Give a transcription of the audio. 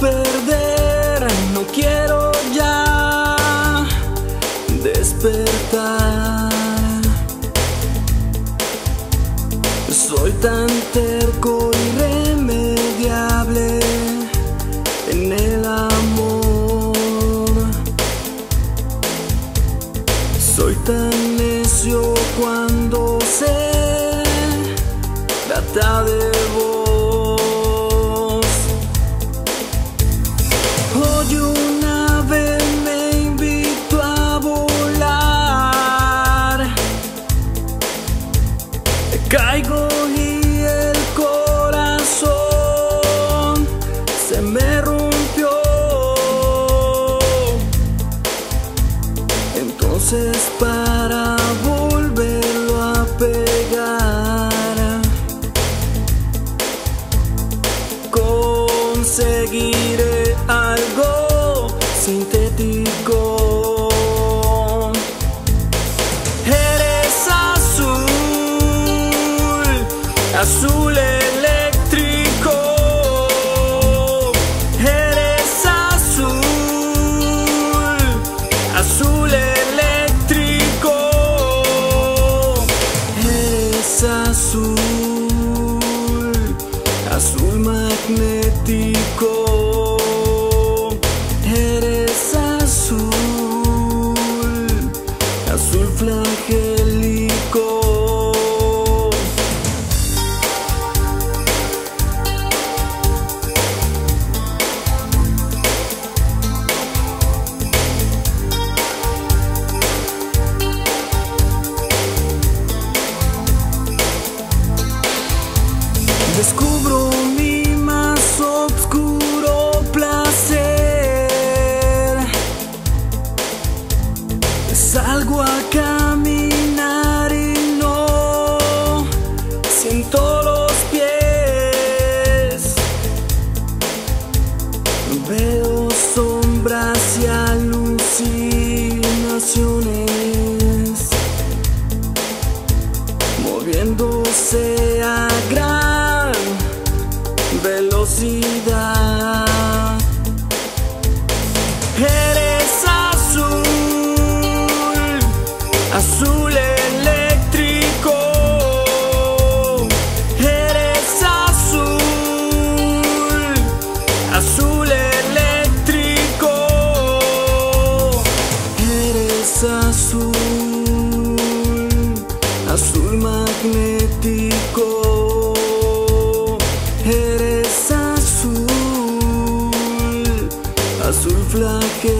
perder, no quiero ya despertar. Soy tan terco irremediable en el amor. Soy tan necio cuando se trata de vos. Para volverlo a pegar, conseguiré algo sintético. Eres azul, azul magnético. Moviéndose a gran velocidad. Eres azul, azul eléctrico. Eres azul, azul eléctrico. Eres azul, azul magnético. Eres azul, azul flagel